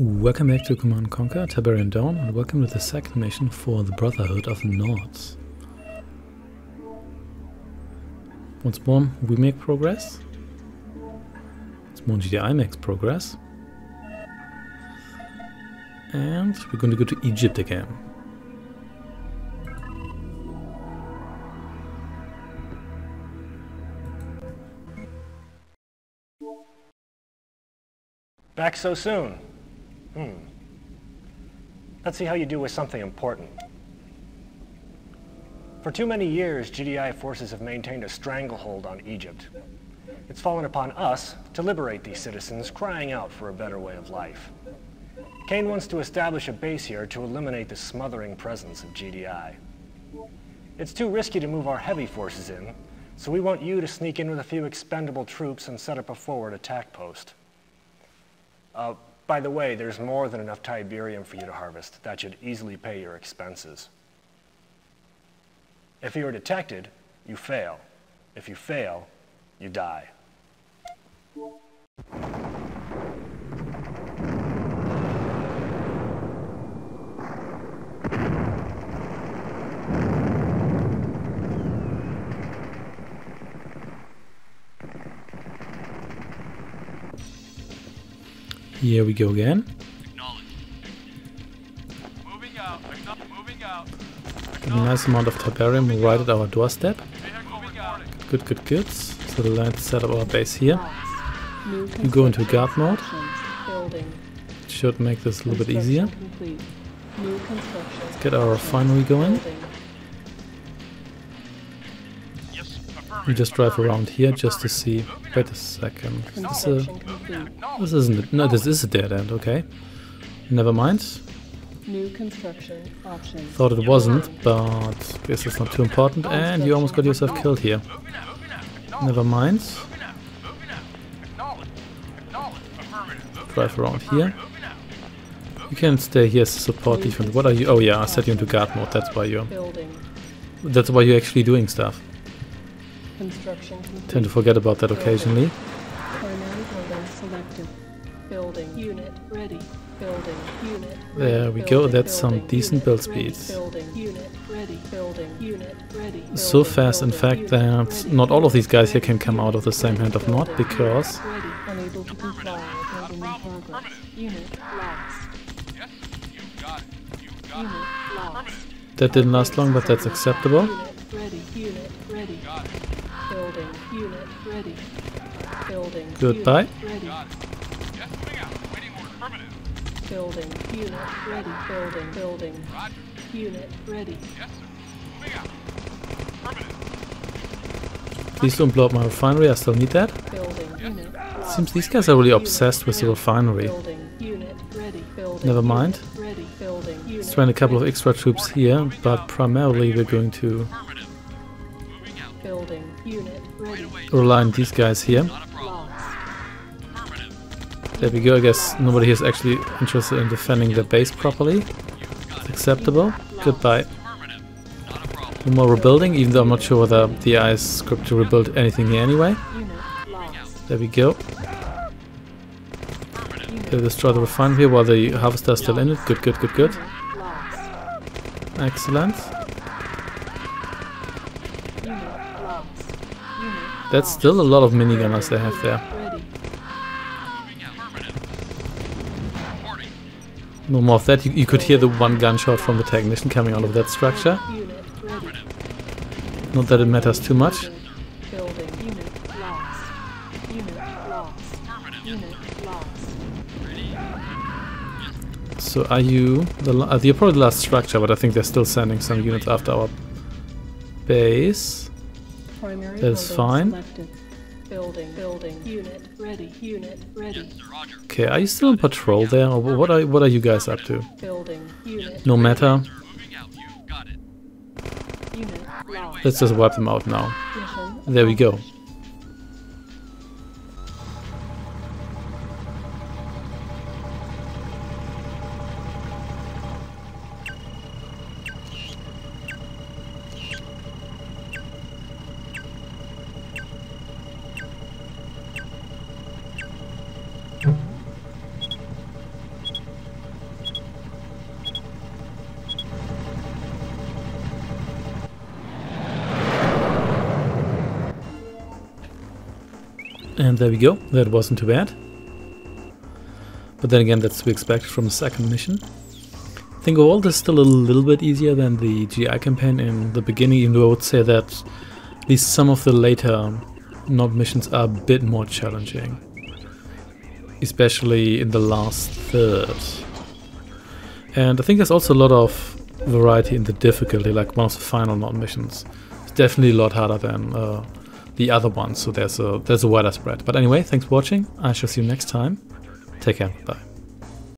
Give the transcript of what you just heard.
Welcome back to Command Conquer, Tiberian Dawn, and welcome to the second mission for the Brotherhood of Nords. Once more, we make progress. Once more, GDI makes progress. And we're going to go to Egypt again. Back so soon? Hmm. Let's see how you do with something important. For too many years, GDI forces have maintained a stranglehold on Egypt. It's fallen upon us to liberate these citizens crying out for a better way of life. Kane wants to establish a base here to eliminate the smothering presence of GDI. It's too risky to move our heavy forces in, so we want you to sneak in with a few expendable troops and set up a forward attack post. Uh, by the way, there's more than enough Tiberium for you to harvest. That should easily pay your expenses. If you are detected, you fail. If you fail, you die. Here we go again. A nice amount of Tiberium right at our doorstep. Good, good, good. So let's set up our base here. You go into guard mode. Should make this a little bit easier. Construction. Get our refinery going. Just drive around here just to see. Wait a second. This, a, this isn't it. No, this is a dead end. Okay. Never mind. New construction options. Thought it wasn't, but guess it's not too important. And you almost got yourself killed here. Moving out. Moving out. Never mind. Moving out. Moving out. Acknowledge. Acknowledge. Affirmative. Moving Drive around here. You can stay here as a support defense. What are you? Oh yeah, I set you into guard mode. That's why you're. Building. That's why you're actually doing stuff. Construction complete. Tend to forget about that occasionally. Building. Building. Unit ready. Building. Unit. There we go, that's some decent build ready. Ready. So fast, in fact, that not all of these guys here can come out of the same hand of Nod because ready. That didn't last long, but that's acceptable. Unit ready. Unit ready. Got it. Building. Unit ready. Building. Goodbye. Unit ready. Yes. Moving out. Waiting order. Affirmative. Building. Unit ready. Building. Building. Roger. Unit ready. Yes, sir. Moving out. Please don't blow up my refinery, I still need that. Building. Seems these guys are really obsessed with the refinery. Building. Unit ready. Building. Never mind. Unit Ready. Building. Unit Let's train a couple of extra troops here, but primarily we're going to rely on these guys here. Not a problem. Lost. Affirmative. There we go, I guess nobody here is actually interested in defending their base properly. It's acceptable. Goodbye. Affirmative. Not a problem. No more rebuilding, even though I'm not sure whether the AI is script to rebuild anything here anyway. There we go. They destroy the refinery while the harvester is still in it. Good, good, good, good. Excellent. Unit lost. Unit That's still a lot of minigunners they have there. No more of that. You, you could hear the one gunshot from the technician coming out of that structure. Not that it matters too much. So are you... The, uh, you're probably the last structure, but I think they're still sending some units after our base. Primary That is fine. selected. Building. Building. Unit ready. Unit ready. Okay, are you still on patrol there? Or what are, what are you guys up to? Building. Unit. No matter. Sir, moving out. You got it. Unit lost. Let's just wipe them out now. There we go. And there we go. That wasn't too bad. But then again, that's to be expected from the second mission. I think overall this is still a little bit easier than the GDI campaign in the beginning, even though I would say that at least some of the later Nod missions are a bit more challenging. Especially in the last third. And I think there's also a lot of variety in the difficulty, like one of the final Nod missions. It's definitely a lot harder than uh, the other one. so there's a there's a wider spread. But anyway, thanks for watching. I shall see you next time. Take care. Bye.